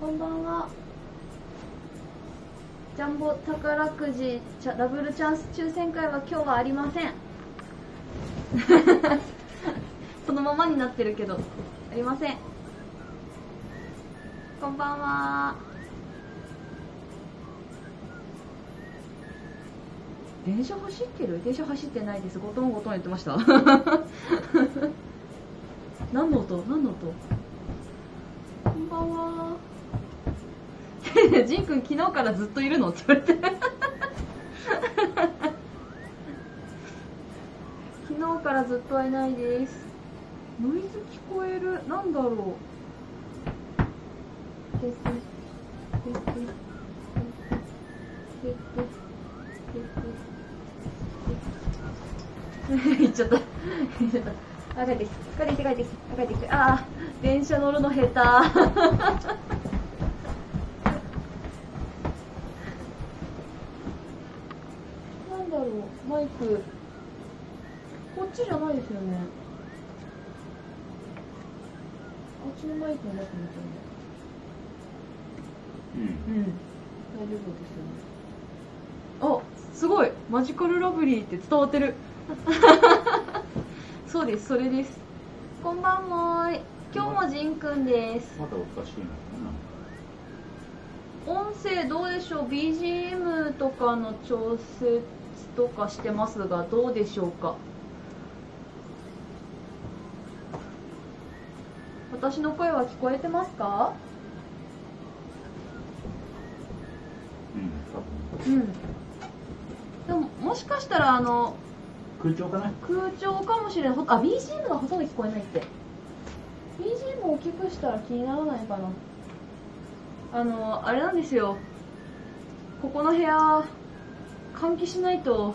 こんばんは。ジャンボ宝くじダブルチャンス抽選会は今日はありません。そのままになってるけどありません。こんばんは。電車走ってる？電車走ってないです。ゴトンゴトン言ってました。何の音？何の音？こんばんは ジンくん昨日からずっといるのって言われて。昨日からずっと会えないです。ノイズ聞こえる。なんだろう。てっちゃった言っちゃった。あ帰ってきて帰ってきて帰ってきて帰ってきてああ電車乗るの下手なんだろうマイクこっちじゃないですよねあっちのマイクにいたんだうんうん、大丈夫ですよね。あ、すごいマジカルラブリーって伝わってる。そうです、それです。こんばんもーい。今日もジンくんです。まだおかしいのか音声どうでしょう ?BGM とかの調節とかしてますが、どうでしょうか？私の声は聞こえてますか？なうん。でも、もしかしたらあの、空調かな？空調かもしれない。ほあ BGM がほとんど聞こえないって。BGM を大きくしたら気にならないかな。あのあれなんですよ。ここの部屋換気しないと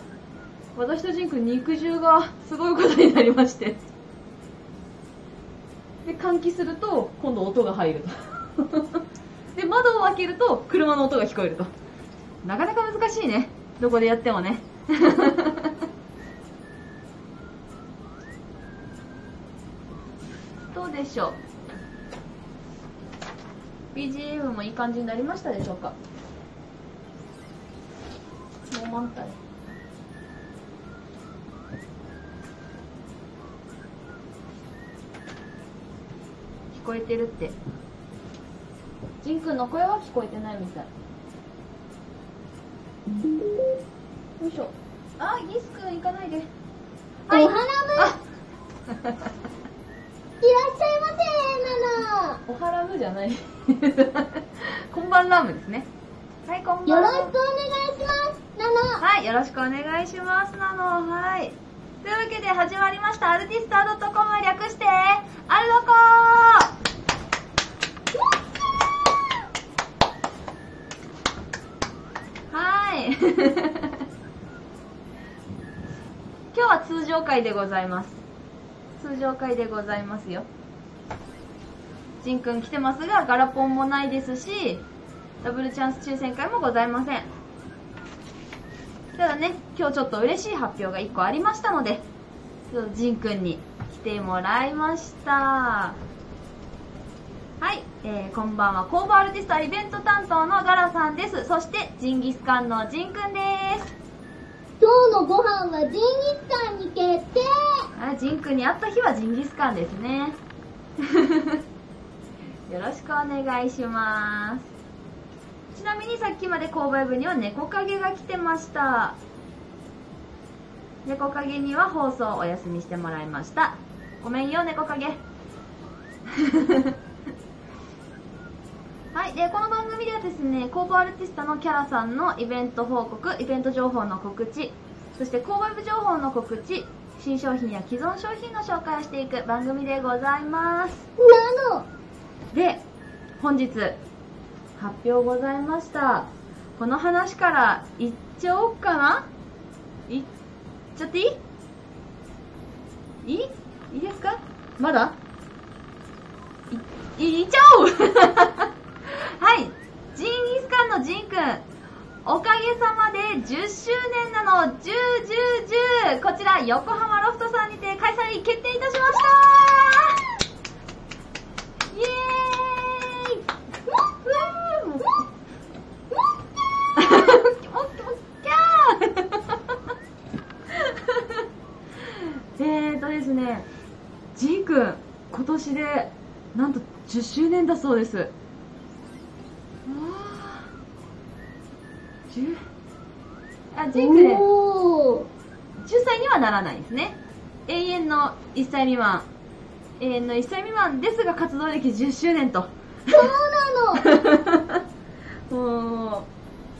私とジンくん肉汁がすごいことになりましてで換気すると今度音が入ると。で窓を開けると車の音が聞こえると。なかなか難しいね。どこでやってもね。どうでしょう。BGM もいい感じになりましたでしょうか。もう満タイこえてるってジンくんの声は聞こえてないみたいよいしょあギスくん行かないでお花 あいらっしゃいませ、おはらむじゃない。こんばんラムですね。はい、こんばん。よろしくお願いします、ナノ。はい、よろしくお願いしますなの。はい。というわけで始まりました、アルティスター .com 略して、アルドコーはい。今日は通常回でございます。通常回でございますよ。ジンくん来てますが、ガラポンもないですし、ダブルチャンス抽選会もございません。ただね、今日ちょっと嬉しい発表が1個ありましたので、ジンくんに来てもらいました。はい、えー、こんばんは。コーバーアルティスタイベント担当のガラさんです。そして、ジンギスカンのジンくんです。今日のご飯はジンギスカンに決定あ、ジンくんに会った日はジンギスカンですね。よろしくお願いします。ちなみにさっきまで購買部には猫影が来てました。猫影には放送をお休みしてもらいました。ごめんよ、猫影。はい、で、この番組ではですね、コーボアルティスタのキャラさんのイベント報告、イベント情報の告知、そして購買部情報の告知、新商品や既存商品の紹介をしていく番組でございます。ナノで、本日、発表ございました。この話からいっちゃおうかな？いっちゃっていい？いい？いいですか？まだ？い、い、いっちゃおう！はい。ジンギスカンのジンくん。おかげさまで10周年なの、10、10、10。こちら、横浜ロフトさんにて開催決定いたしました。イエーイ！ジンくん今年でなんと10周年だそうです。わあ10あジー。10歳にはならないですね。永遠の1歳未満。永遠の1歳未満ですが活動歴10周年と。そうなの。も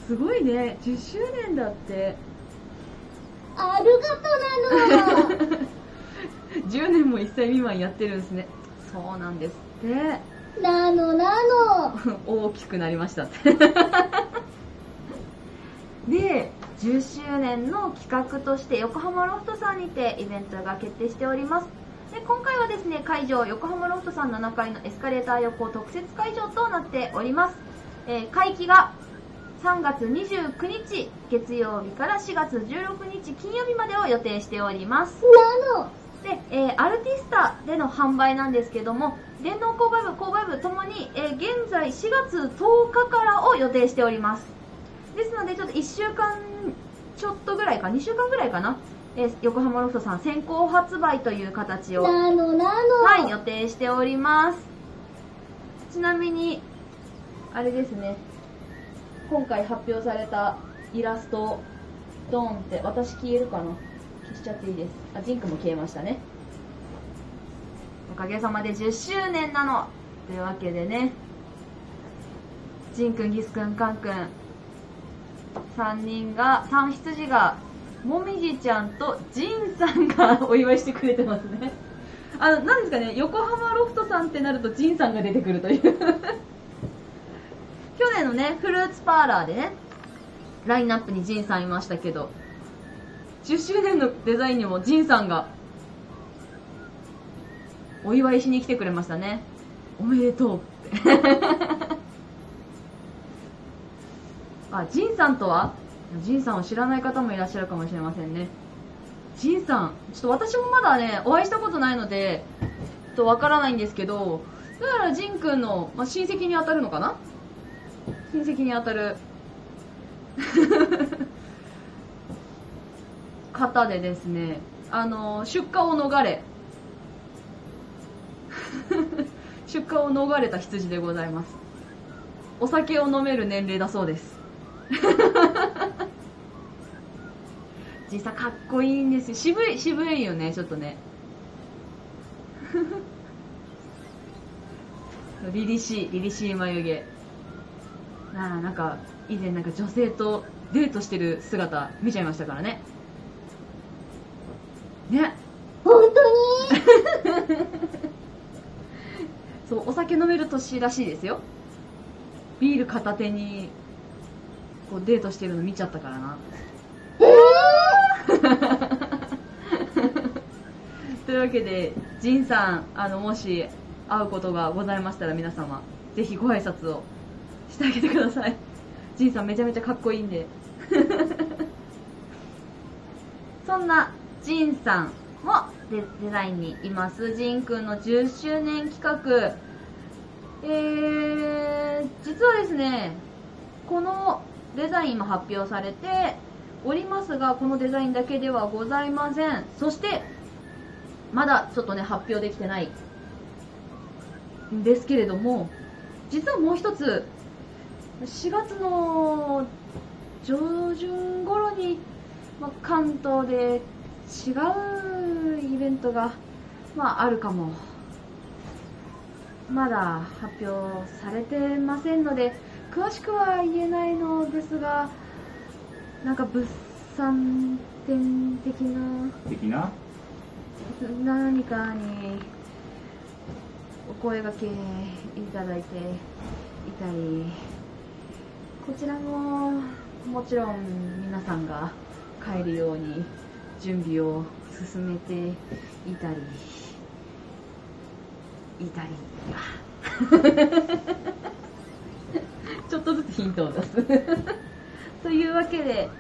うすごいね。10周年だって。あるがとなの10年も1歳未満やってるんですね。そうなんです。ってなのなの大きくなりましたって。で10周年の企画として横浜ロフトさんにてイベントが決定しております。で今回はですね会場横浜ロフトさん7階のエスカレーター横特設会場となっております、えー会期が3月29日月曜日から4月16日金曜日までを予定しております。なので、えーアルティスタでの販売なんですけども電動購買部購買部ともに、えー現在4月10日からを予定しております。ですのでちょっと1週間ちょっとぐらいか2週間ぐらいかな、えー横浜ロフトさん先行発売という形をはい予定しております。ちなみにあれですね今回発表されたイラストドーンって私消えるかな？消しちゃっていいです。あジンクも消えましたね。おかげさまで10周年なの。というわけでね。ジンくんギスくんカンくん。3人が3羊がもみじちゃんとジンさんがお祝いしてくれてますね。あの、なんですかね、横浜ロフトさんってなると、ジンさんが出てくるという。去年のね、フルーツパーラーでね、ラインナップにジンさんいましたけど、10周年のデザインにもジンさんが、お祝いしに来てくれましたね。おめでとうって。あ、ジンさんとは？ジンさんを知らない方もいらっしゃるかもしれませんね。ジンさん、ちょっと私もまだね、お会いしたことないので、ちょっとわからないんですけど、だからジンくんの、まあ、親戚に当たるのかな？親戚に当たる方でですね、あの、出荷を逃れ、出荷を逃れた羊でございます。お酒を飲める年齢だそうです。実際かっこいいんですよ。渋い渋いよねちょっとね。凛々しい凛々しい眉毛。なあなんか以前なんか女性とデートしてる姿見ちゃいましたからね。ね。本当に？そうお酒飲める年らしいですよ。ビール片手にこうデートしてるの見ちゃったからな。えー？というわけで、ジンさん、あの、もし会うことがございましたら皆様、ぜひご挨拶をしてあげてください。ジンさんめちゃめちゃかっこいいんで。そんなジンさんもデデザインにいます。ジンくんの10周年企画。えー、実はですね、このデザインも発表されておりますが、このデザインだけではございません。そして、まだちょっとね、発表できてないんですけれども、実はもう一つ、4月の上旬頃に、ま、関東で違うイベントが、まあ、あるかも。まだ発表されてませんので、詳しくは言えないのですが、なんか物産展的な的な？何かにお声掛けいただいていたりこちらももちろん皆さんが帰るように準備を進めていたりいたり。ちょっとずつヒントを出す。というわけで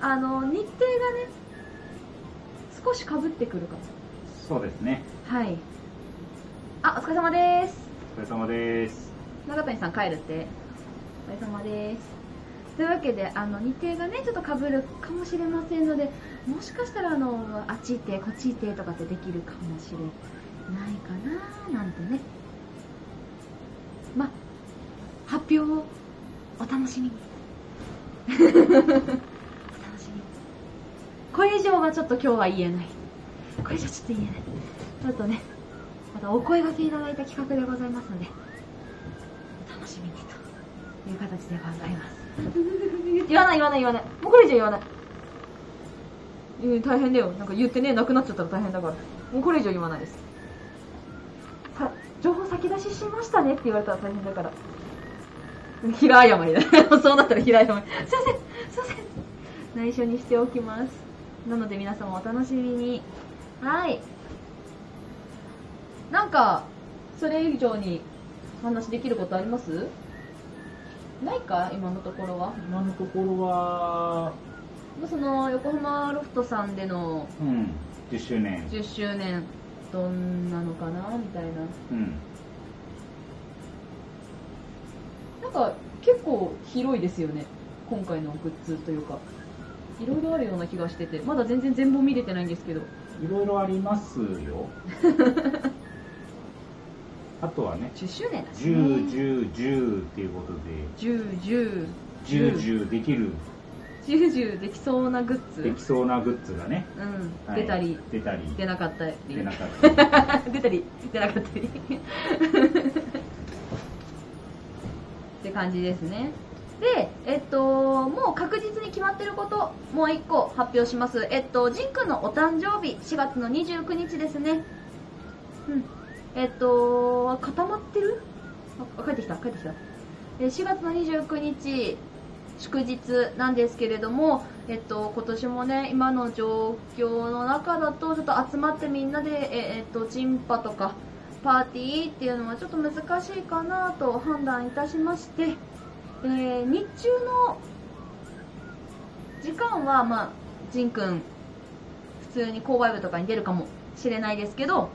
あの日程がね少しかぶってくるかも。そうですね。はい。あお疲れ様です。お疲れ様です。永谷さん帰るって。お疲れ様ですというわけであの日程がねちょっとかぶるかもしれませんのでもしかしたらあのあっち行ってこっち行ってとかってできるかもしれないかななんてね。ま発表をお楽しみに。お楽しみに。これ以上はちょっと今日は言えない。これ以上ちょっと言えない。ちょっとねまたお声掛けいただいた企画でございますのでお楽しみにという形でございます。言わない言わない言わない。もうこれ以上言わない。うん大変だよ。なんか言ってねなくなっちゃったら大変だから。もうこれ以上言わないです。さ情報先出ししましたね。って言われたら大変だから。平謝りだ そうなったら平謝り。すいません。すいません。内緒にしておきます。なので皆様お楽しみに。はい。なんかそれ以上にお話できることあります？ないか今のところは？今のところは、その横浜ロフトさんでのうん、10周年。10周年どんなのかな？みたいなうん。なんか結構広いですよね今回のグッズというかいろいろあるような気がしててまだ全然全貌見れてないんですけどいろいろありますよ。あとはね、10周年だし、ね、10、10、10っていうことで、10、10、10、10できる、10、10できそうなグッズできそうなグッズがね、うん、はい出たり、出たり、出なかったり。出なかったり。出たり、出なかったり。って感じですね。で、えっと、もう確実に決まってること、もう一個発表します。えっと、ジンくんのお誕生日、4月の29日ですね。うん。えっと、固まってる？あ、帰ってきた、帰ってきた。4月の29日、祝日なんですけれども、えっと、今年もね、今の状況の中だと、ちょっと集まってみんなで、ええっと、チンパとか、パーティーっていうのはちょっと難しいかなと判断いたしまして、えー日中の時間は、まあ、ジンくん、普通に購買部とかに出るかもしれないですけど、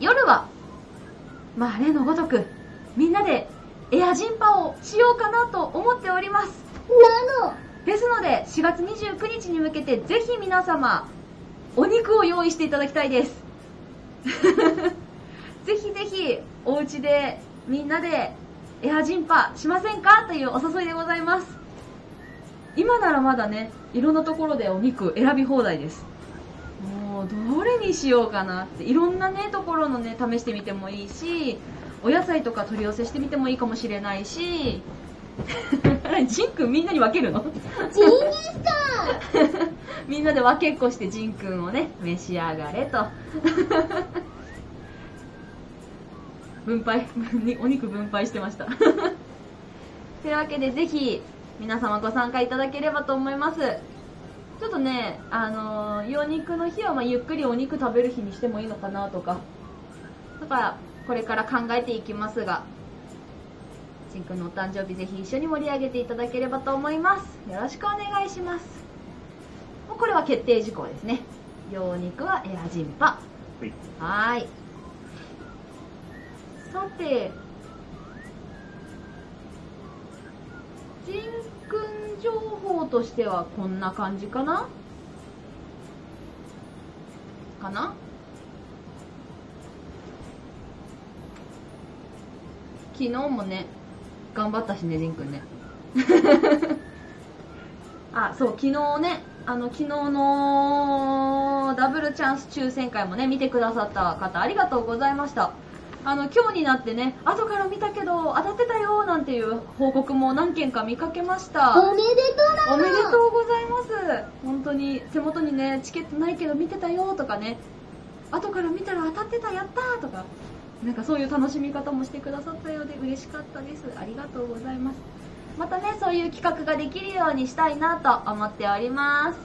夜は、まあ、例のごとく、みんなでエアジンパをしようかなと思っております。なのですので、4月29日に向けて、ぜひ皆様、お肉を用意していただきたいです。ぜひぜひ、お家で、みんなで、エアジンパしませんかというお誘いでございます。今ならまだね、いろんなところでお肉選び放題です。どれにしようかなって、いろんなね、ところのね、試してみてもいいし、お野菜とか取り寄せしてみてもいいかもしれないし、ジンくんみんなに分けるの？ジンギスカン。みんなで分けっこしてジンくんをね召し上がれと。分配にお肉分配してました。というわけでぜひ皆様ご参加いただければと思いますちょっとねあのー羊肉の日はまあゆっくりお肉食べる日にしてもいいのかなとか。だからこれから考えていきますが。ジンくんのお誕生日ぜひ一緒に盛り上げていただければと思います。よろしくお願いします。もうこれは決定事項ですね。羊肉はエアジンパ。はい。はーい。さてジンくん情報としてはこんな感じかな？かな？昨日もね頑張ったしねジンくん ね。あそう昨日ねあの昨日のダブルチャンス抽選会もね見てくださった方ありがとうございました。あの今日になってね後から見たけど当たってたよなんていう報告も何件か見かけました。おめでとうおめでとうございます。本当に手元にねチケットないけど見てたよとかね。後から見たら当たってたやったーとか。なんかそういう楽しみ方もしてくださったようで嬉しかったです。ありがとうございます。またねそういう企画ができるようにしたいなと思っております。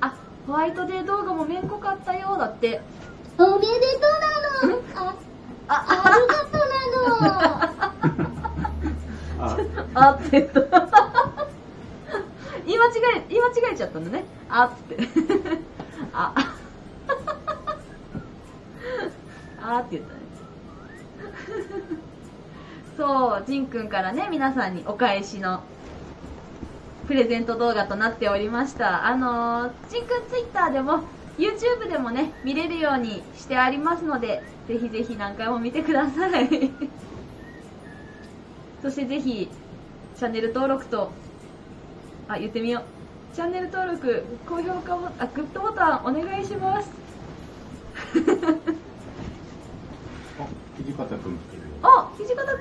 あホワイトデー動画もめんこかったようだって。おめでとうなのあ、あありがとうなのあ、って。言った言い間違え言い間違えちゃったんだね。あっつって。あ。あって言ったね。そうジンくんからね皆さんにお返しのプレゼント動画となっておりました。あのー、ちんくんツイッターでも YouTube でもね見れるようにしてありますのでぜひぜひ何回も見てください。そしてぜひチャンネル登録とあ言ってみよう。チャンネル登録高評価ボあグッドボタンお願いします。あ、土方くん来てるよ。あ土方くん。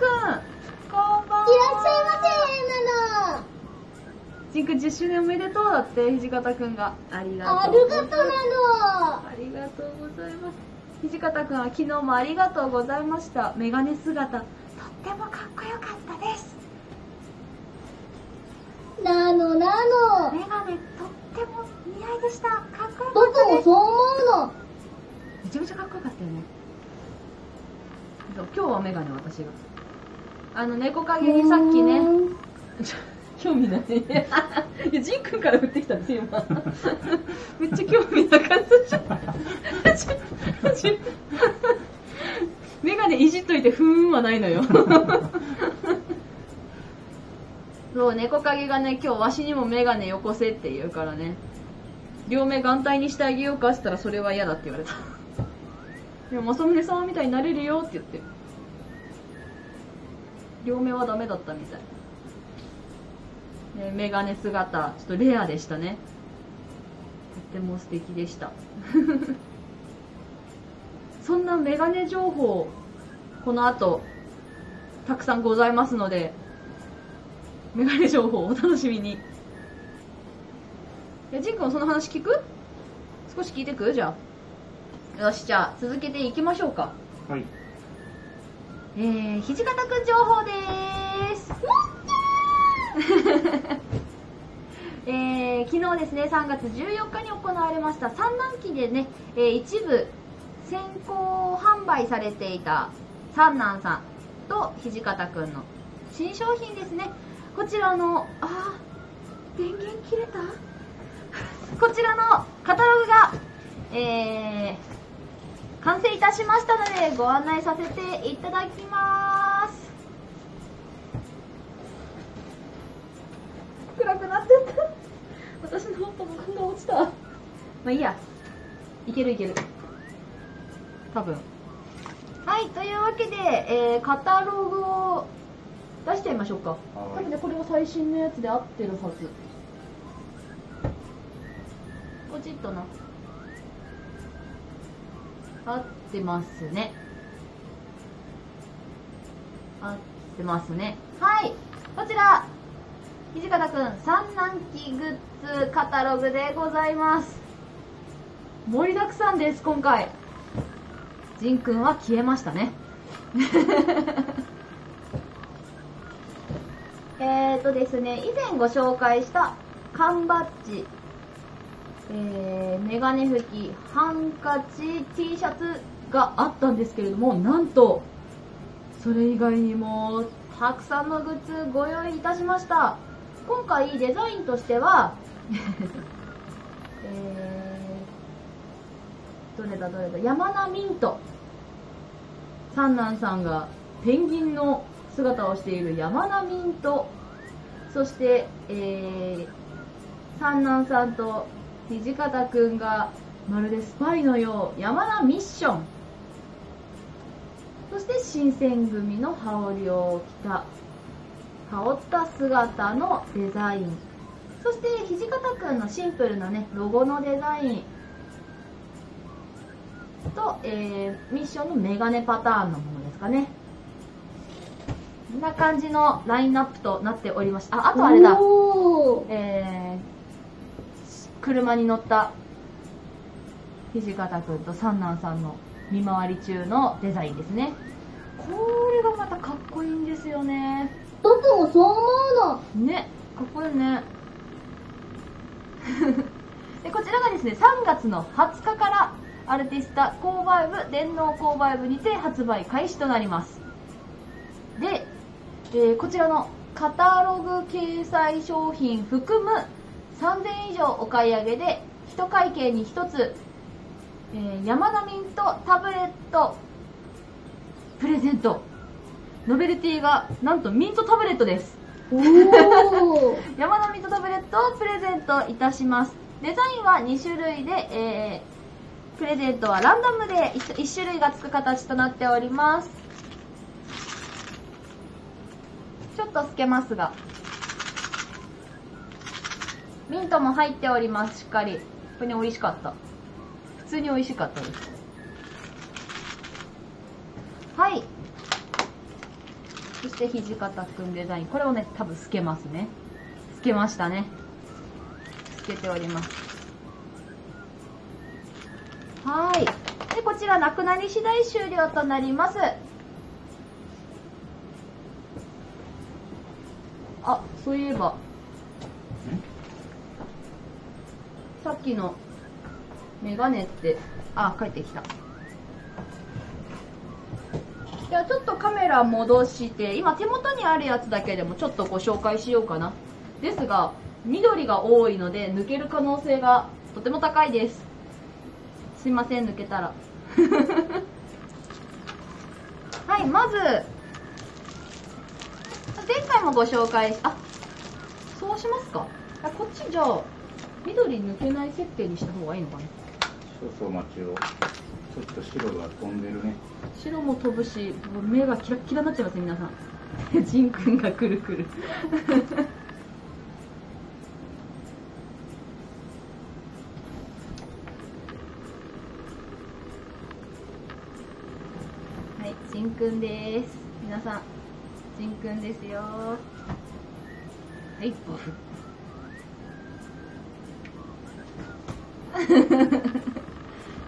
こんばんは。いらっしゃいませなのジンくん10周年おめでとうだって土方くんが。ありがあとう。りがとうなの。ありがとうございます。土方くんは昨日もありがとうございました。メガネ姿とってもかっこよかったなのなの。メガネとっても似合いでした。かっこよか僕ったですもそう思うのめちゃめちゃかっこよかったよね。そう今日はメガネ私が。あの猫影にさっきね。興味ない。いやジンくんから降ってきたんですよ今。めっちゃ興味なかったじゃん。メガネいじっといてふーんはないのよそう猫影がね今日わしにもメガネよこせって言うからね。両目眼帯にしてあげようかって言ったらそれは嫌だって言われた。でも正宗様みたいになれるよって言って。両目はダメだったみたい。ねメガネ姿ちょっとレアでしたね。とっても素敵でした。そんなメガネ情報この後たくさんございますのでメガネ情報をお楽しみに。いやジン君その話聞く？少し聞いてく？じゃあ。よしじゃあ続けていきましょうか。はい。えー、土方くん情報でー！す えー、昨日ですね3月14日に行われました。産卵期でね、えー一部先行販売されていた三男さんと土方くんの新商品ですねこちらのあー電源切れた？こちらのカタログが、えー、完成いたしましたのでご案内させていただきます。暗くなってった。私のパソコンが落ちた。まあいいや。いけるいける。多分。はいというわけで、えーカタログを出しちゃいましょうか。多分ねこれは最新のやつで合ってるはず。ポチッとな。合ってますね。合ってますね。はい。こちら。土方くん産卵期グッズカタログでございます。盛りだくさんです今回。ジンくんは消えましたねえーとですね以前ご紹介した缶バッジえー、メガネ拭き、ハンカチ、T シャツがあったんですけれども、なんと、それ以外にも、たくさんのグッズご用意いたしました。今回デザインとしては、えー、どれだどれだ、山名ミント。三男さんがペンギンの姿をしている山名ミント。そして、えー、三男さんと土方くんがまるでスパイのよう山田ミッション。そして新選組の羽織を着た羽織った姿のデザイン。そして土方くんのシンプルなねロゴのデザイン。と、えーミッションのメガネパターンのものですかね。んな感じのラインナップとなっておりましたああとあれだ。えー車に乗った土方君と三男さんの見回り中のデザインですね。これがまたかっこいいんですよね。僕もそう思う。のねかっこいいね。でこちらがですね3月の20日からアルティスタ購買部電脳購買部にて発売開始となります。で、えーこちらのカタログ掲載商品含む3000以上お買い上げで1会計に1つ、えー山田ミントタブレットプレゼント。ノベルティがなんとミントタブレットです。山のミトタブレットをプレゼントいたします。デザインは2種類で、えー、プレゼントはランダムで 1, 1種類がつく形となっておりますちょっと透けますが。ミントも入っております。しっかり。これね美味しかった。普通に美味しかったです。はい。そして土方くんデザイン。これをね多分透けますね。透けましたね。透けております。はい。でこちらなくなり次第終了となりますあそういえば。さっきのメガネってあ帰ってきた。じゃあちょっとカメラ戻して今手元にあるやつだけでもちょっとご紹介しようかな。ですが緑が多いので抜ける可能性がとても高いです。すいません抜けたら。はいまず前回もご紹介しあしますか？あこっちじゃあ緑抜けない設定にした方がいいのかな？そうそう町をちょっと白が飛んでるね。白も飛ぶしもう目がキラッキラになっちゃいますね皆さん。ジンくんがくるくる。はいジンくんです。皆さんジンくんですよはい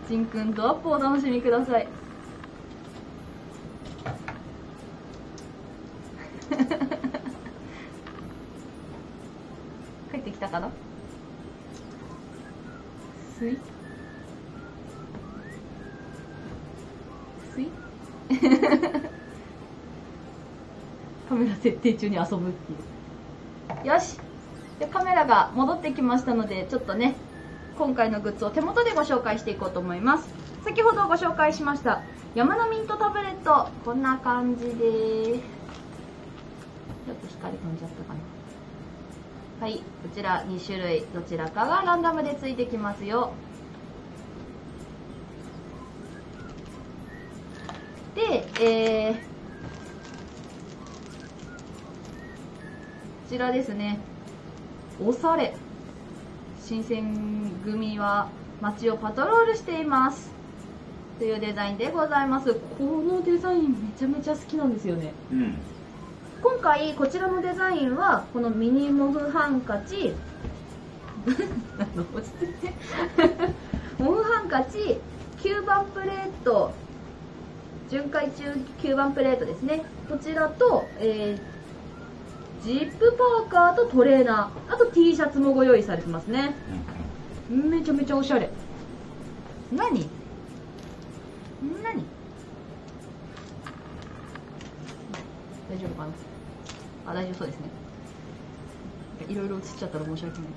ジンくんとアップをお楽しみください。帰ってきたかな？すいすいカメラ設定中に遊ぶっていう。よし。でカメラが戻ってきましたのでちょっとね今回のグッズを手元でご紹介していこうと思います。先ほどご紹介しました山のミントタブレット。こんな感じです。ちょっと光飛んじゃったかな。はいこちら2種類。どちらかがランダムでついてきますよ。でえー、ちらですね。おされ。新選組は街をパトロールしています。というデザインでございます。このデザインめちゃめちゃ好きなんですよね。うん。今回こちらのデザインはこのミニモフハンカチ。落ち着いて。モフハンカチ吸盤プレート。巡回中吸盤プレートですね。こちらと、えージップパーカーとトレーナー。あと T シャツもご用意されてますね。めちゃめちゃおしゃれ。何？何？大丈夫かな？あ大丈夫そうですね。いろいろ映っちゃったら申し訳ない。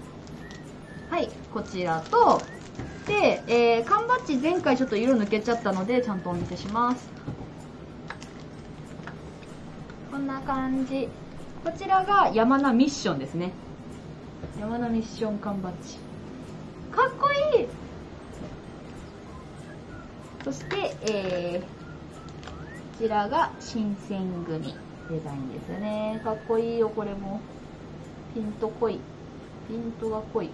はいこちらと。で、えー、缶バッジ前回ちょっと色抜けちゃったのでちゃんとお見せします。こんな感じ。こちらが山名ミッションですね。山名ミッション缶バッジ。かっこいい。そして、えー、こちらが新選組デザインですね。かっこいいよこれも。ピント濃い。ピントが濃い。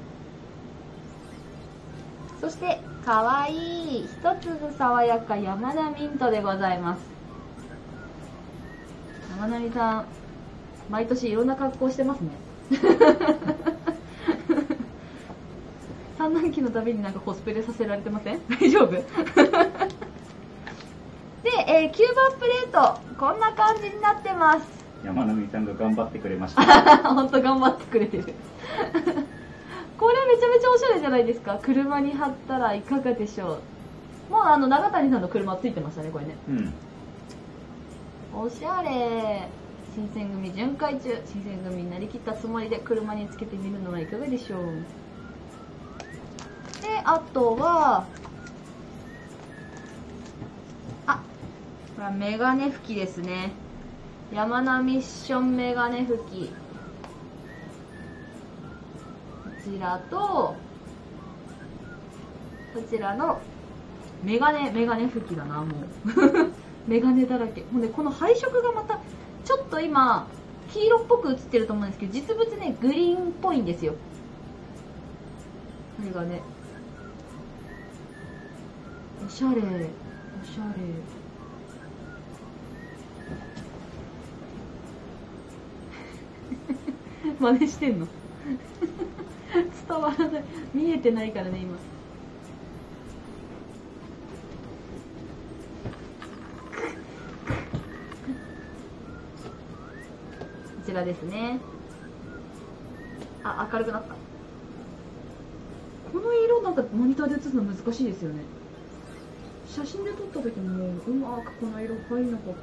そしてかわいい。一粒爽やか山田ミントでございます。山並さん。毎年いろんな格好してますね。三男期のたびになんかコスプレさせられてません？大丈夫？で、えー、吸盤プレートこんな感じになってます。山並さんが頑張ってくれました。本当頑張ってくれてる。これめちゃめちゃおしゃれじゃないですか？車に貼ったらいかがでしょう？もうあの長谷さんの車ついてましたねこれね。うん。おしゃれ新選組巡回中新選組になりきったつもりで車につけてみるのはいかがでしょう？であとはあこれはメガネ拭きですね。山名ミッションメガネ拭き。こちらとこちらのメガネメガネ拭きだなもう。メガネだらけ。ほんでこの配色がまたちょっと今黄色っぽく映ってると思うんですけど実物ねグリーンっぽいんですよ。メガネおしゃれおしゃれ。真似してんの？伝わらない。見えてないからね今。ちらですね。あ明るくなった。この色なんかモニターで映すの難しいですよね。写真で撮った時もうまくこの色入んなかった。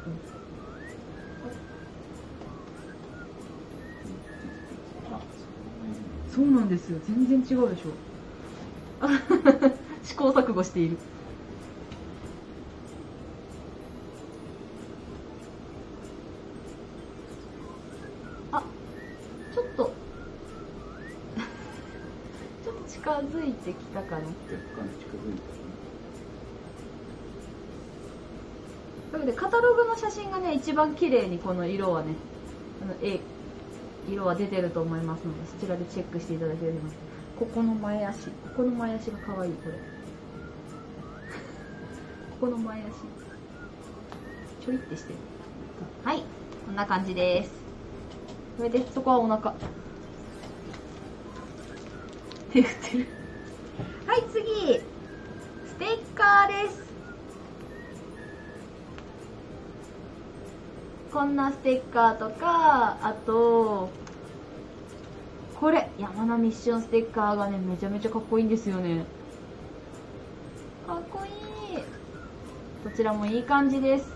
そうなんですよ。全然違うでしょ。試行錯誤している。づいてきたかな若干近づいということでカタログの写真がね一番綺麗にこの色はねあの絵色は出てると思いますのでそちらでチェックしていただければ。ここの前足。ここの前足が可愛いこれ。ここの前足。ちょいってして。るはい。こんな感じです。それでそこはお腹。手振ってるこんなステッカーとかあとこれ山名ミッションステッカーがねめちゃめちゃかっこいいんですよね。かっこいい。こちらもいい感じです。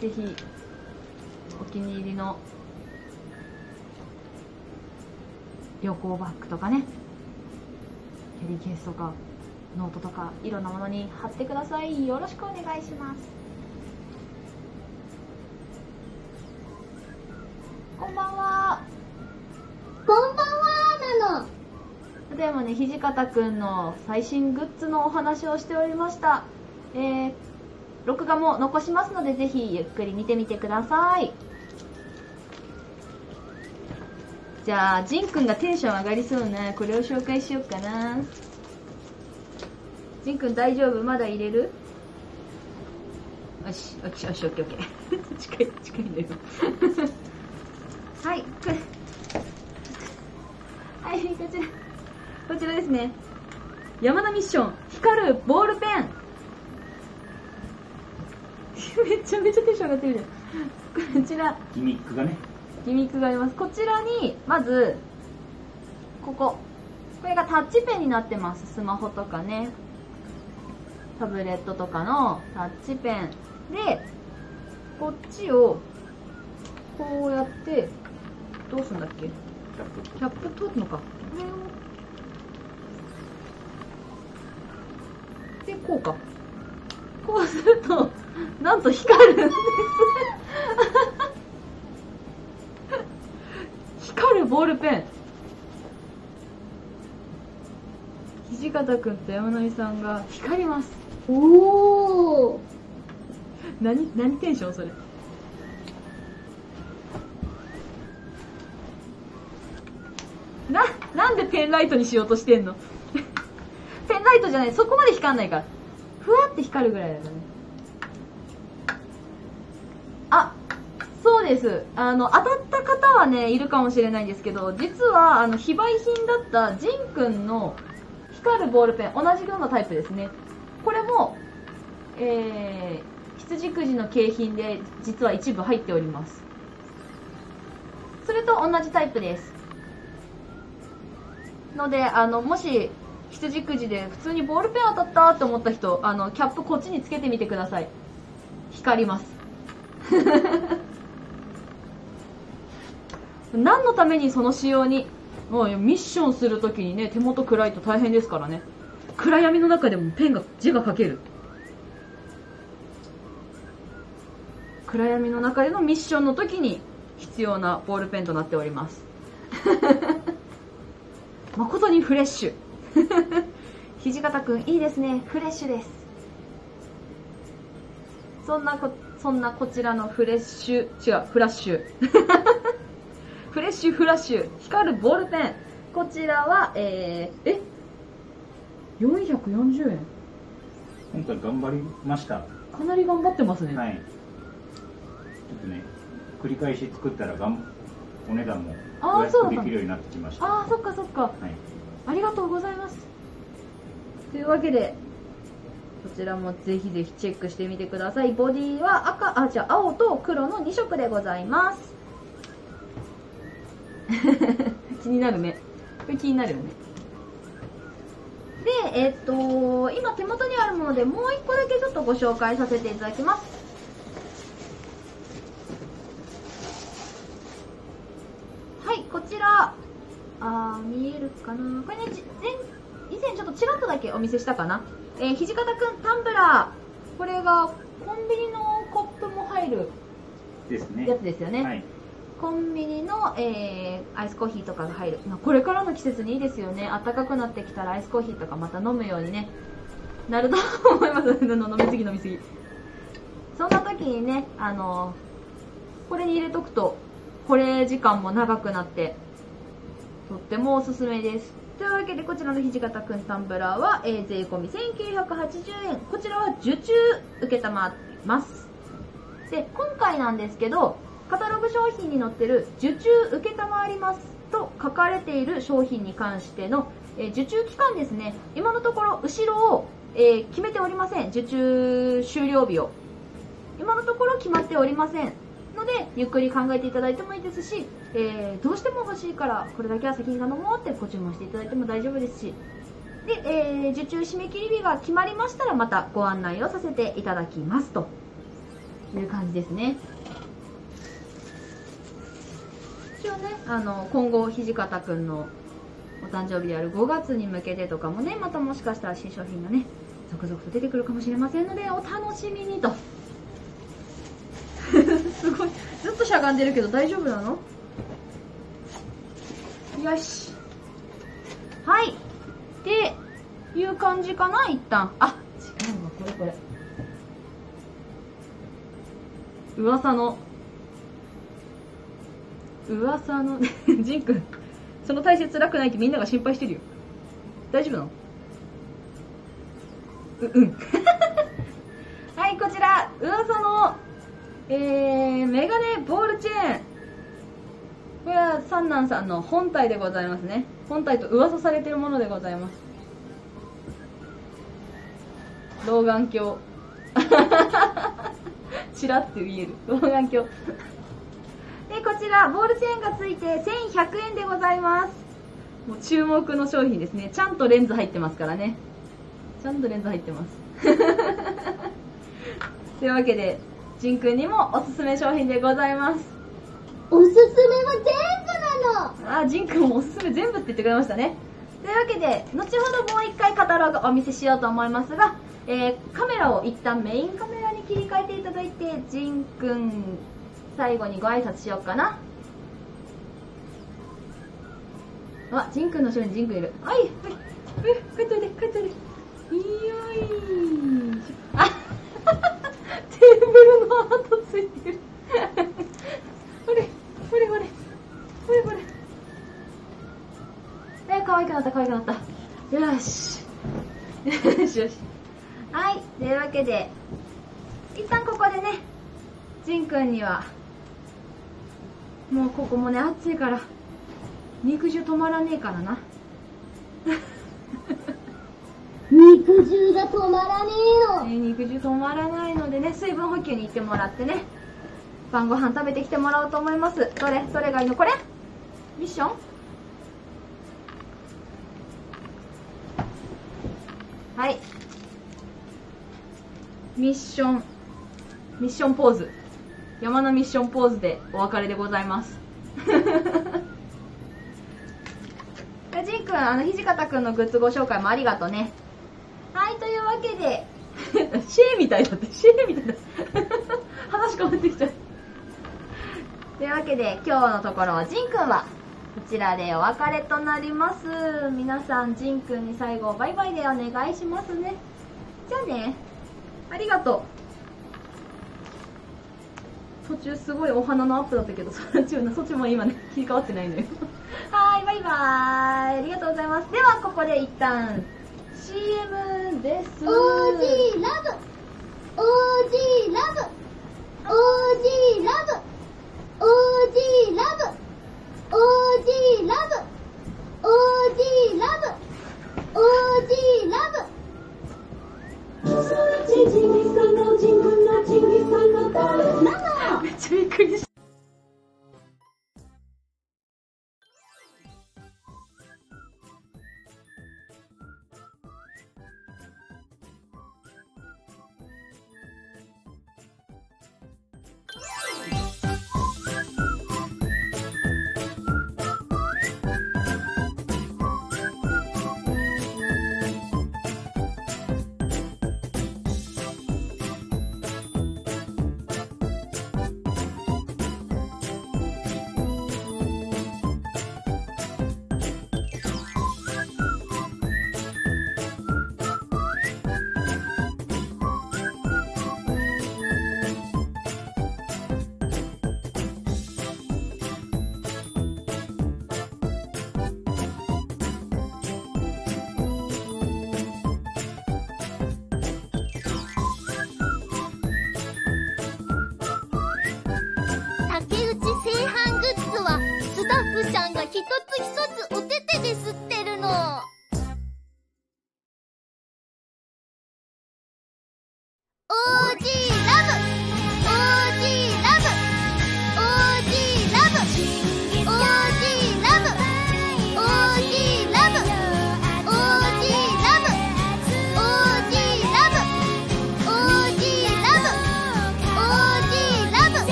ぜひお気に入りの旅行バッグとかね。キャリーケースとかノートとかいろんなものに貼ってください。よろしくお願いしますただいまね土方くんの最新グッズのお話をしておりました。えー、録画も残しますのでぜひゆっくり見てみてください。じゃあジンくんがテンション上がりそうなこれを紹介しようかな。ジンくん大丈夫？まだ入れる？よしよしよしオッケーオッケー。近い近いんだよ。はい。これはいこちら。こちらですね。山田ミッション。光るボールペン。めちゃめちゃテンション上がってるじゃん。こちら。ギミックがね。ギミックがあります。こちらにまずここ。これがタッチペンになってます。スマホとかね。タブレットとかのタッチペン。でこっちをこうやってどうすんだっけ？キャップ取るのか。これをでこうかこうするとなんと光る。んです光るボールペン。土方くんと山並さんが光ります。おー。何何テンションそれ？ななんでペンライトにしようとしてんの？ペンライトじゃないそこまで光んないから。ふわって光るぐらいだからね。あそうです。あの当たった方はねいるかもしれないんですけど実はあの非売品だったジンくんの光るボールペン同じようなタイプですね。これもえー、羊くじの景品で実は一部入っております。それと同じタイプです。のであのもし羊くじで普通にボールペン当たったと思った人あのキャップこっちにつけてみてください。光ります。何のためにその仕様にもうミッションするときにね手元暗いと大変ですからね。暗闇の中でもペンが字が書ける。暗闇の中でのミッションの時に必要なボールペンとなっております。誠にフレッシュ。土方くんいいですね。フレッシュです。そんなこそんなこちらのフレッシュ違うフラッシュ。フレッシュフラッシュ。光るボールペン。こちらはえー、え？440円。今回頑張りました。かなり頑張ってますね、はい。ちょっとね、繰り返し作ったらがんお値段もお安あーそうだ。くできるようになってきました。ああそっかそっか。はい。ありがとうございます。というわけでこちらもぜひぜひチェックしてみてください。ボディは赤あじゃあ青と黒の2色でございます。気になるねこれ気になるよね。でえっと今手元にあるものでもう1個だけちょっとご紹介させていただきます。はいこちらあー見えるかな。これねじ前以前ちょっとちらっとだけお見せしたかな。えー、土方くんタンブラー。これがコンビニのコップも入るですね。やつですよね、はい。コンビニの、えーアイスコーヒーとかが入る、まあこれからの季節にいいですよね。暖かくなってきたらアイスコーヒーとかまた飲むようにね。なると思います。飲みすぎ飲みすぎ。そんな時にねあのこれに入れとくと保冷時間も長くなってとってもおすすめです。というわけでこちらの土方くんタンブラーは、えー税込み1980円。こちらは受注受けたます。で今回なんですけどカタログ商品に載ってる受注受けたまわります。と書かれている商品に関しての、えー受注期間ですね。今のところ後ろを、えー決めておりません。受注終了日を。今のところ決まっておりません。のでゆっくり考えていただいてもいいですし、えーどうしても欲しいからこれだけは先に頼もうってご注文していただいても大丈夫ですし。で、えー受注締め切り日が決まりましたらまたご案内をさせていただきますと。いう感じですね。一応ねあの今後土方くんのお誕生日である5月に向けてとかもねまたもしかしたら新商品がね続々と出てくるかもしれませんのでお楽しみにと。すごい。ずっとしゃがんでるけど大丈夫なの？よし。はい。っていう感じかな一旦。あ違うわこれこれ。噂の。噂の。ジンくんその体勢辛くないってみんなが心配してるよ。大丈夫なの？ううん。はいこちら。噂の。えー、メガネボールチェーン。これは三男さんの本体でございますね。本体と噂されてるものでございます。老眼鏡。チラって見える。老眼鏡。でこちらボールチェーンがついて1100円でございます。もう注目の商品ですね。ちゃんとレンズ入ってますからね。ちゃんとレンズ入ってます。というわけでジンくんにもおすすめ商品でございます。おすすめは全部なの。あジンくんもおすすめ全部って言ってくれましたね。というわけで後ほどもう一回カタログお見せしようと思いますが、えーカメラを一旦メインカメラに切り替えていただいてジンくん最後にご挨拶しようかな。あジンくんの後ろにジンくんいる。はい。はい。え帰っといて帰っといてよいしょあ テーブルの跡ついてる。これこれこれ。これこれ。え可愛くなった可愛くなった。よし。よしよし。はいというわけで一旦ここでねジンくんにはもうここもね暑いから肉汁止まらねえからな。肉汁が止まらねえの。えー肉汁止まらないのでね水分補給に行ってもらってね晩ご飯食べてきてもらおうと思います。どれ？どれがいいの？これ？ミッション？はい。ミッション。ミッションポーズ。山のミッションポーズでお別れでございます。ジンくんあの土方くんのグッズご紹介もありがとうね。はい、というわけで、シェーみたいだって、シェーみたいだ。話変わってきちゃう。というわけで、今日のところは、ジンくんは、ちらでお別れとなります。皆さんジンくんに最後バイバイでお願いしますね。じゃあねありがとう。途中すごいお花のアップだったけどそっちそっちも今ね 切り替わってないのよ。はいバイバイ。ありがとうございます。ではここで一旦 CM です。OG ラブ。OG Chris.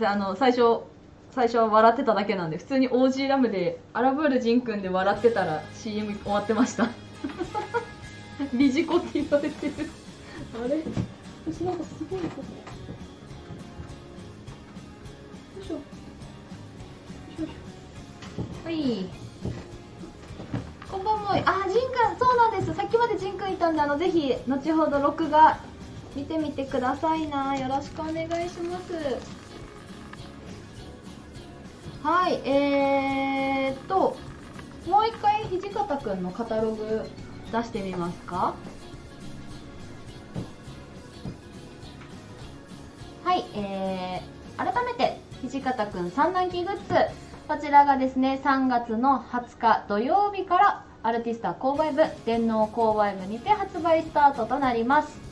です。あの最初最初は笑ってただけなんで普通に OG ラムでアラブールジンくんで笑ってたら CM 終わってました。ビジコって言われてる。あれ？私なんかすごいこと。よいしょ。よいしょ。はい。こんばんはあジンくんそうなんです。さっきまでジンくんいたんであのぜひ後ほど録画見てみてくださいな。よろしくお願いしますはいえー、っともう一回土方くんのカタログ出してみますか？はい、えー、改めて土方くん三段木グッズ。こちらがですね3月の20日土曜日からアルティスタ購買部電脳購買部にて発売スタートとなります。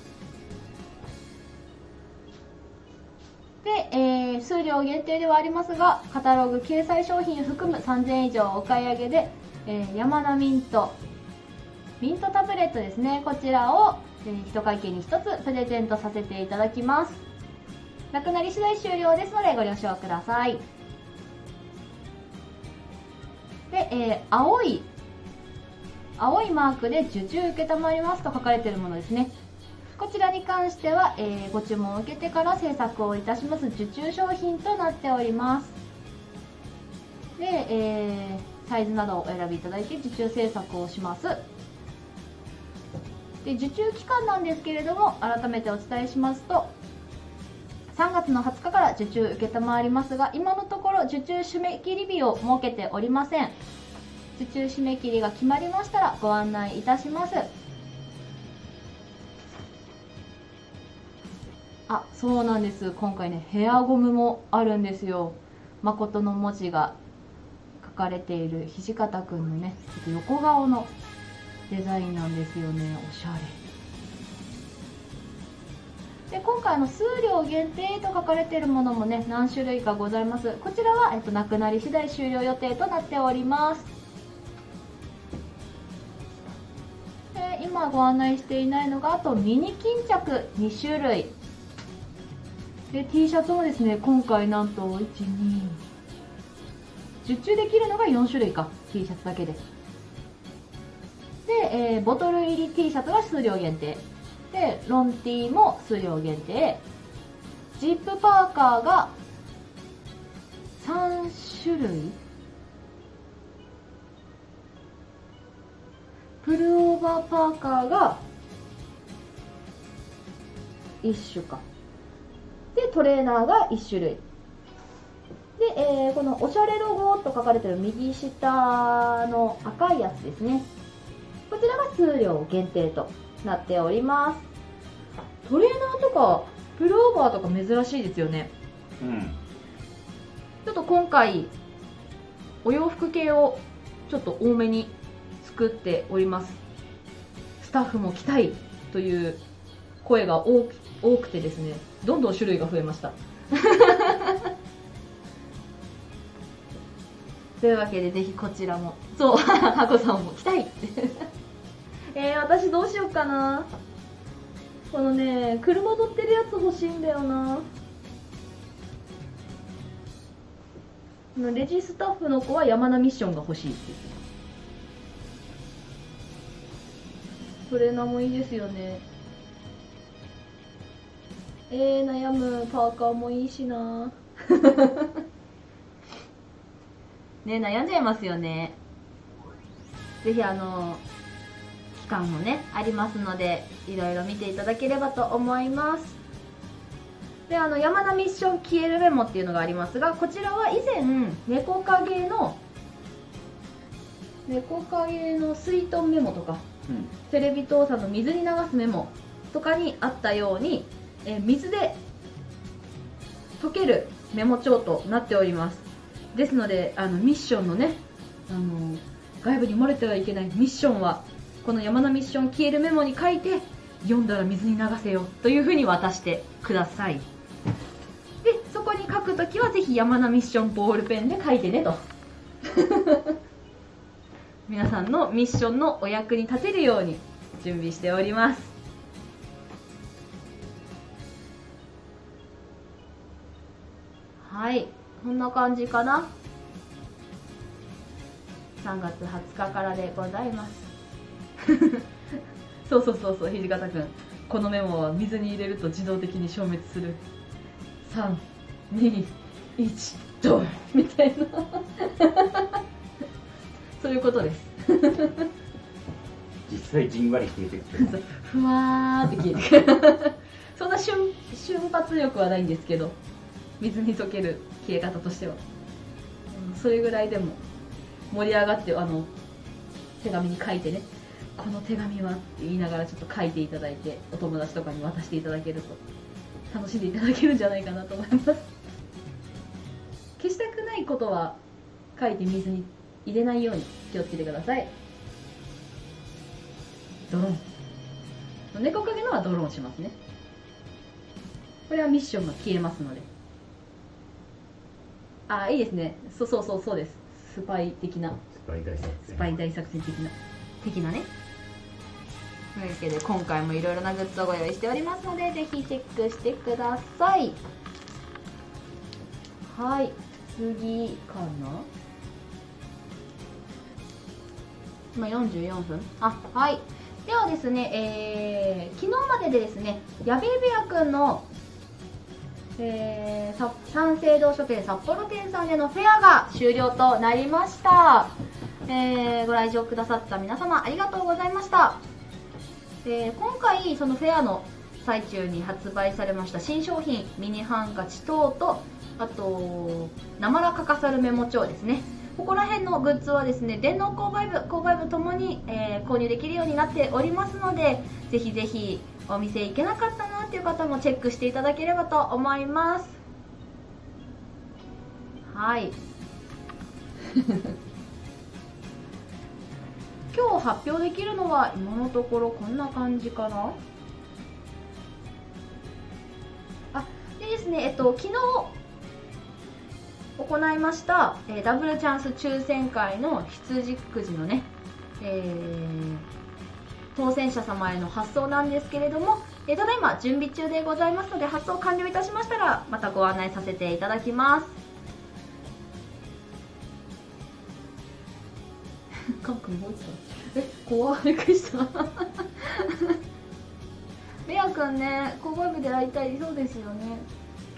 で、えー数量限定ではありますがカタログ掲載商品含む3000円以上お買い上げで、えー山田ミントミントタブレットですね。こちらを、えー、一会計に一つプレゼントさせていただきます。なくなり次第終了ですのでご了承ください。で、えー青い青いマークで受注受けたまりますと書かれているものですね。こちらに関しては、えーご注文を受けてから制作をいたします受注商品となっております。で、えーサイズなどをお選びいただいて受注制作をします。で受注期間なんですけれども改めてお伝えしますと3月の20日から受注承りますが今のところ受注締め切り日を設けておりません。受注締め切りが決まりましたらご案内いたします。あそうなんです。今回ねヘアゴムもあるんですよ。誠の文字が書かれている。土方くんのねちょっと横顔のデザインなんですよね。おしゃれ。で今回の数量限定と書かれているものもね何種類かございます。こちらは、えっと、なくなり次第終了予定となっております。今ご案内していないのがあとミニ巾着。2種類。で T シャツもですね今回なんと1 2 10注できるのが4種類か T シャツだけで。すで、えーボトル入り T シャツが数量限定。でロン T も数量限定。ジップパーカーが3種類？プルオーバーパーカーが1種か。でトレーナーが1種類。で、えーこのおしゃれロゴと書かれてる右下の赤いやつですね。こちらが数量限定となっております。トレーナーとかプルオーバーとか珍しいですよね。うん。ちょっと今回お洋服系をちょっと多めに作っております。スタッフも着たいという声が多くてですねどんどん種類が増えました。というわけでぜひこちらも。そう。ハコさんも着たい。っ てえー、私どうしようかな。このね車乗ってるやつ欲しいんだよな。レジスタッフの子は山名ミッションが欲しいって言ってた。トレーナーもいいですよねえー、悩むパーカーもいいしな。ね悩んじゃいますよね。ぜひあの期間もねありますのでいろいろ見ていただければと思います。であの山田ミッション消えるメモっていうのがありますがこちらは以前猫影の猫影の水遁メモとかうん。テレビ塔さんの水に流すメモとかにあったように、えー水で溶けるメモ帳となっております。ですのであのミッションのねあの外部に漏れてはいけないミッションはこの山のミッション消えるメモに書いて読んだら水に流せよというふうに渡してください。でそこに書くときはぜひ山名ミッションボールペンで書いてねと。皆さんのミッションのお役に立てるように準備しておりますはい。こんな感じかな。3月20日からでございます。そうそうそうそう土方くん。このメモは水に入れると自動的に消滅する。321ドン。みたいな。そういうことです。実際じんわり消えてくる。ふわーって消えてくる。そんな瞬瞬発力はないんですけど水に溶ける消え方としては、うんそれぐらいでも盛り上がってあの手紙に書いてね。この手紙はって言いながらちょっと書いていただいてお友達とかに渡していただけると楽しんでいただけるんじゃないかなと思います。消したくないことは書いて水に入れないように気をつけてください。ドローン。猫影のはドローンしますね。これはミッションが消えますので。ああいいですね。そうそうそうそうです。スパイ的な。スパイ大作戦。スパイ大作戦的な。的なね。というわけで今回もいろいろなグッズをご用意しておりますのでぜひチェックしてください。はい。次かな。今44分。あはい。ではですね、えー昨日まででですね矢部部屋くんのえー、三省堂書店札幌店さんでのフェアが終了となりました、えーご来場くださった皆様ありがとうございました、えー今回そのフェアの最中に発売されました新商品ミニハンカチ等とあとなまらかかさるメモ帳ですね。ここら辺のグッズはですね電脳購買部購買部ともに、えー購入できるようになっておりますのでぜひぜひお店行けなかったなっていう方もチェックしていただければと思います。はい。今日発表できるのは今のところこんな感じかな？ですねえっと昨日行いました、えーダブルチャンス抽選会の羊くじのね、えー当選者様への発送なんですけれども、えーただいま準備中でございますので発送完了いたしましたらまたご案内させていただきます。カン君もう一度え怖いびっくりした。レアくんねコーボイ部で会いたい。そうですよね。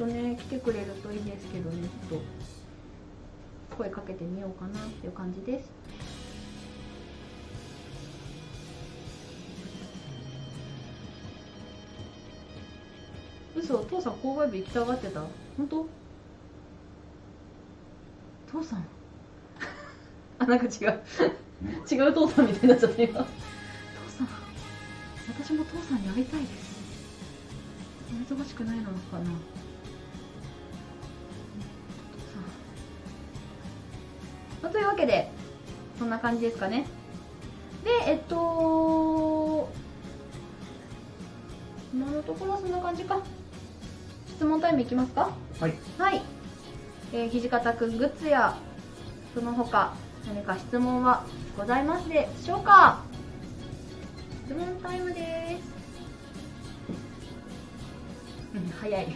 とね来てくれるといいですけどねちょっと声かけてみようかなっていう感じです。嘘父さん購買部行きたがってた？本当？父さん？あなんか違う。違う父さんみたいになっちゃった今。父さん。私も父さんに会いたいです。お忙しくないのかな？まあというわけでそんな感じですかね。でえっと今のところはそんな感じか。質問タイムいきますか。はい。はい、えー、土方くんグッズやその他何か質問はございますでしょうか。質問タイムです。うん早いはい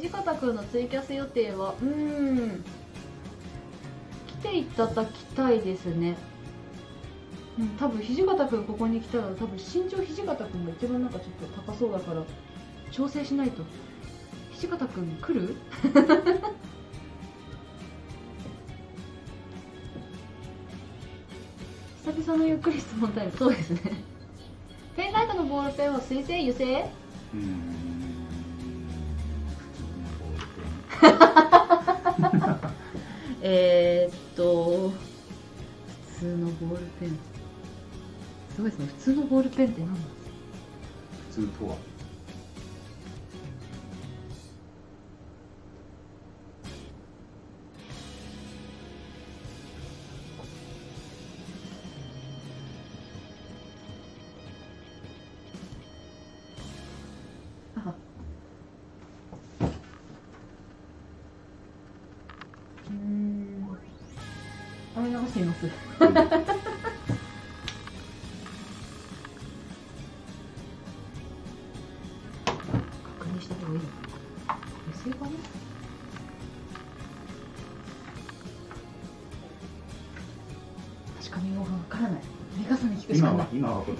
土方くんのツイキャス予定は？うーん。来ていただきたいですね。うん。多分土方くんここに来たら多分身長土方くんが一番なんかちょっと高そうだから調整しないと。土方くん来る？久々のゆっくり質問タイム。そうですね。ペンライトのボールペンは水性油性？うーん え、っと普通のボールペン。すごいですね普通のボールペンって何なんですか？普通とは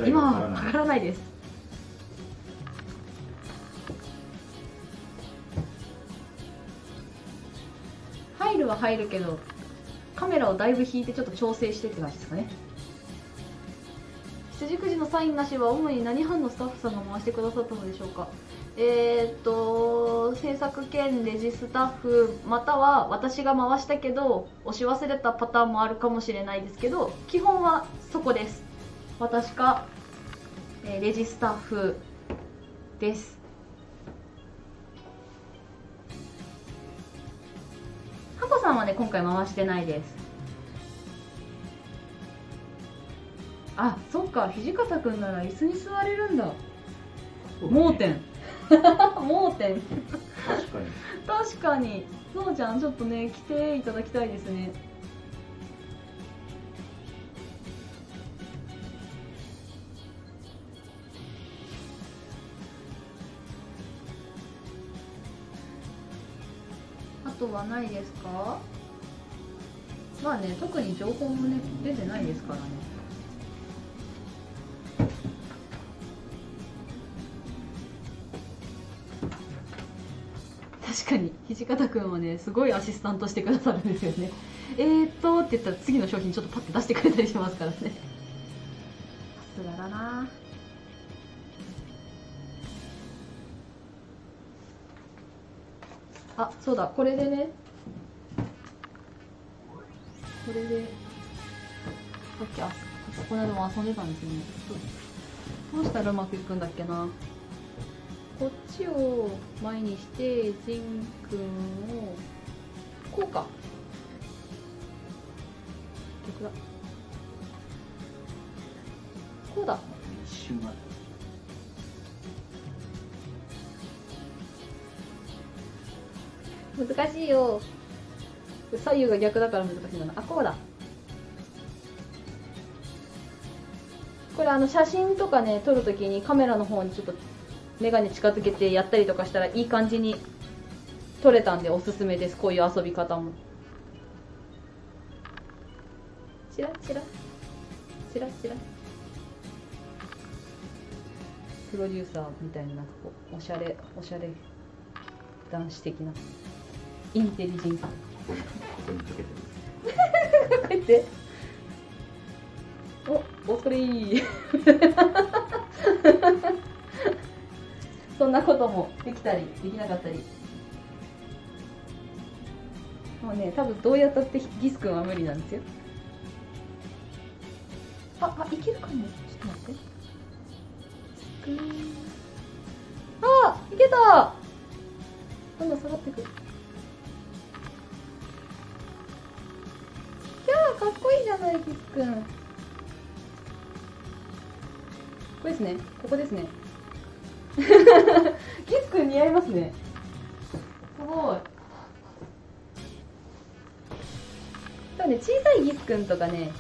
今はわからない。です。入るは入るけどカメラをだいぶ引いてちょっと調整してって感じですかね。羊くじのサインなしは主に何班のスタッフさんが回してくださったのでしょうか。えー、っと制作兼レジスタッフまたは私が回したけど押し忘れたパターンもあるかもしれないですけど基本はそこです。私か、えーレジスタッフです。ハコさんはね今回回してないです。あそっか土方くんなら椅子に座れるんだ。盲点。盲点。確かに。確かに。そうじゃんちょっとね来ていただきたいですねあとはないですか？まあね特に情報もね出てないですからね。確かに土方くんはねすごいアシスタントしてくださるんですよね。えーっとって言ったら次の商品ちょっとパッて出してくれたりしますからね。さすがだなあそうだこれでね。これで。さっきあここでも遊んでたんですね。どどうしたらうまくいくんだっけな。こっちを前にしてジンくんをこうか。逆だ。こうだ。難しいよ。左右が逆だから難しいなあこうだ。これあの写真とかね撮るときにカメラの方にちょっとメガネ近づけてやったりとかしたらいい感じに撮れたんでおすすめです。こういう遊び方も。チラチラチラチラプロデューサーみたいななんかこうおしゃれおしゃれ男子的な。インテリジェント おおそれいい。そんなこともできたりできなかったり。もうね多分どうやったってギス君は無理なんですよ。ああいけるかも。ちょっと待って。あいけた。どんどん下がってくかっこいいじゃないギス君これですね。ここですね。ギス君似合いますね。すごい。多分ね小さいギス君とかね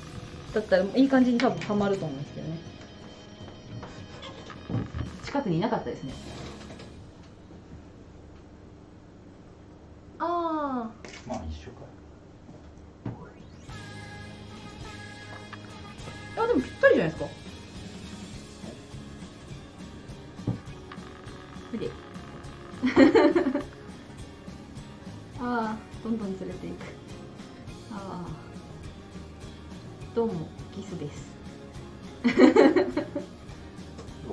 だったらいい感じに多分ハマると思うんですけどね。近くにいなかったですね。ああまあ一緒か。あでもぴったりじゃないですか。見て。ああどんどん連れていく。ああどうもギスです。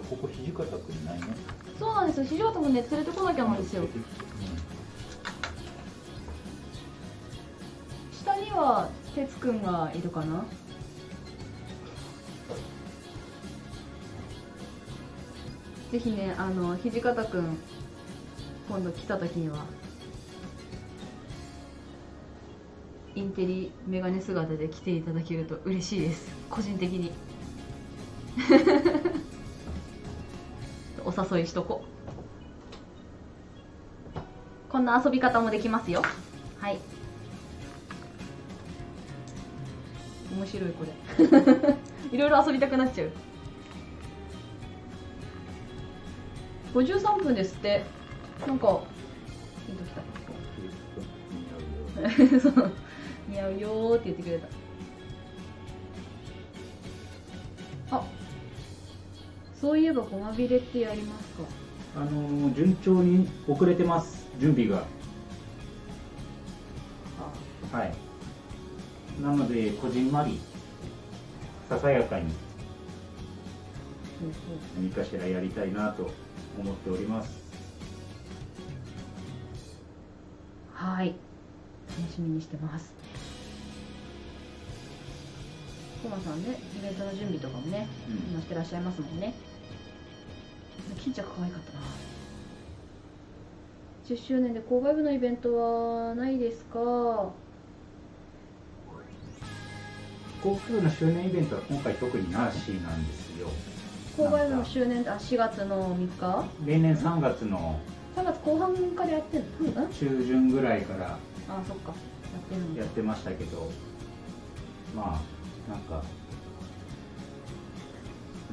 ここ土方くんないね。そうなんですよ。土方もね連れてこなきゃなんですよ。下には哲くんがいるかなぜひねあの土方くん今度来た時にはインテリメガネ姿で来ていただけると嬉しいです。個人的に。お誘いしとこ。こんな遊び方もできますよ。はい。面白いこれ。いろいろ遊びたくなっちゃう。53分ですって。なんかピンときた。そう。似合うよーって言ってくれた。あそういえばごまびれってやりますか。あのー順調に遅れてます。準備が。はい。なのでこじんまりささやかに何かしらやりたいなと思っております。はい。楽しみにしてます。コマさんねイベントの準備とかもねうん。今してらっしゃいますもんね。巾着可愛かったな。10周年で購買部のイベントはないですか？航空の周年イベントは今回特になしなんですよ購買部の周年あ4月の3日？例年3月の3月後半からやってんの？うんあ中旬ぐらいからそっか。やってるんだやってましたけどまあなんか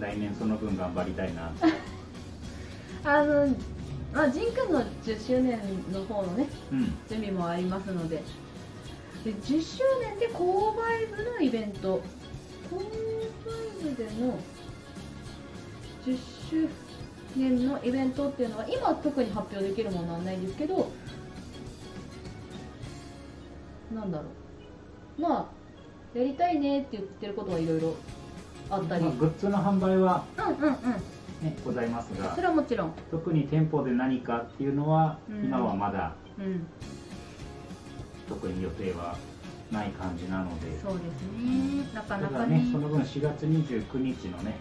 来年その分頑張りたいな あのまあ仁君の10周年の方のねうん。準備もありますので。で10周年で購買部のイベント。購買部での10周年のイベントっていうのは今特に発表できるものはないんですけどなんだろう。まあやりたいねって言ってることはいろいろあったり、まあグッズの販売は、うんうんうん。ね、ございますがそれはもちろん。特に店舗で何かっていうのは、うん。今はまだうん。特に予定はない感じなので。そうですね。なかたなかね。だねその分4月29日のね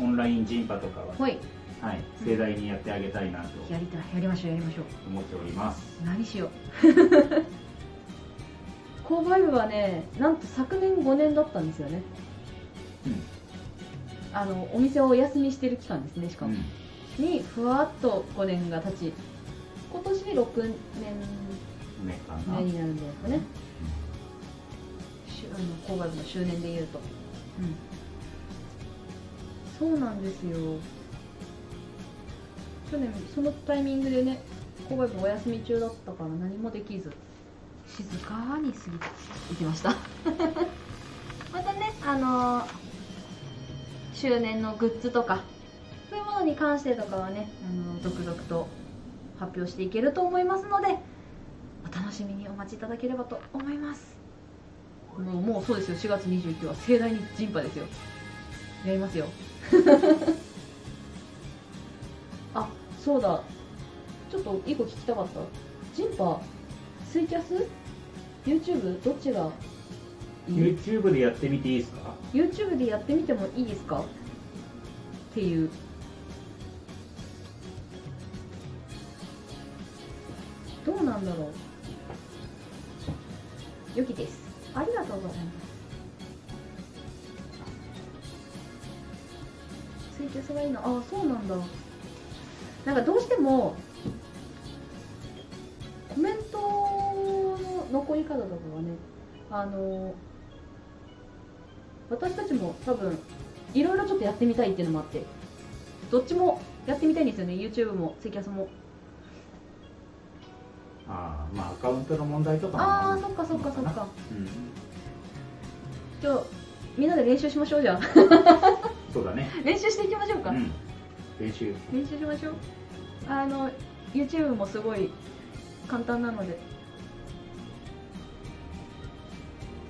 オンラインジンパとかはほい。はい、盛大にやってあげたいなとやりたい。やりましょうやりましょう。思っております。何しよう。購買部はねなんと昨年5年だったんですよね。うん。あのお店をお休みしてる期間ですねしかも、うん。にふわっと5年が経ち今年6年目になるんですかね、あの購買部の周年でいうと、うん、そうなんですよ。去年そのタイミングでね購買部お休み中だったから何もできず。静かに過ぎていきました。またねあのー周年のグッズとかそういうものに関してとかはね、あのー続々と発表していけると思いますのでお楽しみにお待ちいただければと思います。もうもうそうですよ。4月29日は盛大にジンパですよ。やりますよ あそうだ。ちょっと一個聞きたかった。ジンパツイキャス？YouTube どっちが？いい YouTube でやってみていいですか？YouTube でやってみてもいいですか？っていう。どうなんだろう。良きです。ありがとうございますツイキャスがいいの？あそうなんだ。なんかどうしてもコメントの残り方とかがねあの私たちも多分いろいろちょっとやってみたいっていうのもあってどっちもやってみたいんですよね。YouTube もツイキャスも。ああまあアカウントの問題とかもああるそっかそっかそっか。うん。じゃあみんなで練習しましょうじゃあそうだね。練習していきましょうか、うん。練習。練習しましょう。あの YouTube もすごい簡単なので。ぜ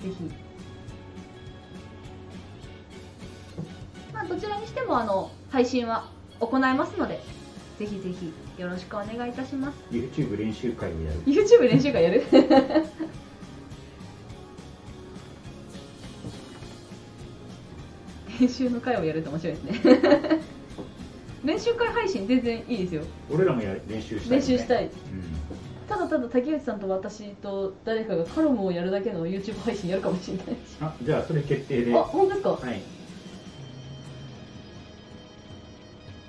ひ。まあどちらにしてもあの配信は行いますので。ぜひぜひよろしくお願いいたします。YouTube 練習会をやる。YouTube 練習会やる練習の会をやるって面白いですね。練習会配信全然いいですよ。俺らもや練習したい、ね、練習したい。うん。ただただ竹内さんと私と誰かがカロムをやるだけの YouTube 配信やるかもしれないし。あじゃあそれ決定で。あは本当ですか？い。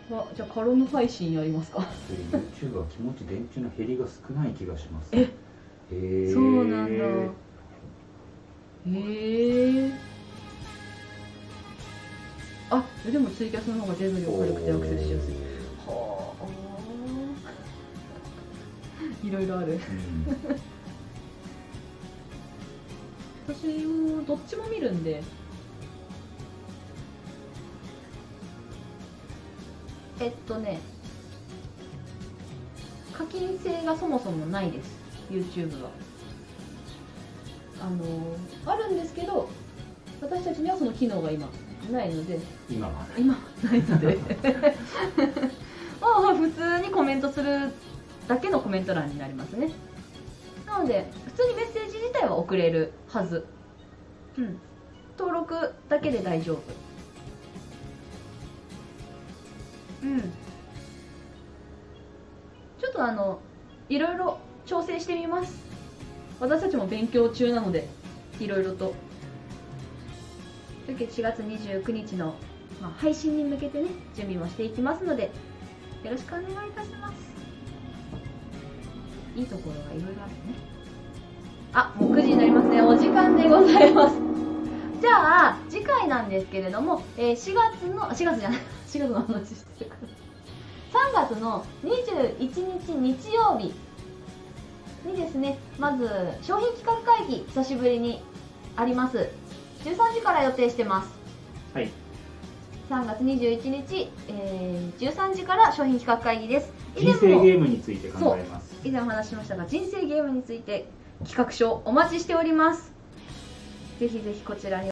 あじゃあカロム配信やりますか？YouTube は気持ち電池の減りが少ない気がします。えへえそうなんだ。へえあでもツイキャスの方がデブ量軽くてアクセスしやすい。はあ。いろいろある。う ん私もどっちも見るんで。えっとね。課金制がそもそもないです。YouTube は。あのあるんですけど私たちにはその機能が今ないので。今は。今はないので。まあ普通にコメントするだけのコメント欄になりますね。なので普通にメッセージ自体は送れるはず。うん。登録だけで大丈夫。うん。ちょっとあのいろいろ調整してみます。私たちも勉強中なのでいろいろとというわけで4月29日の、まあ、配信に向けてね準備もしていきますのでよろしくお願いいたします。いいところがいろいろあるね。あもう9時になりますね。お時間でございます。じゃあ次回なんですけれども、えー4月の4月じゃない。4月の話してるから3月の21日日曜日にですねまず商品企画会議久しぶりにあります。13時から予定してます。はい。3月21日、えー13時から商品企画会議です。以前も人生ゲームについて考えます。以前お話ししましたが人生ゲームについて企画書お待ちしております。ぜひぜひこちらに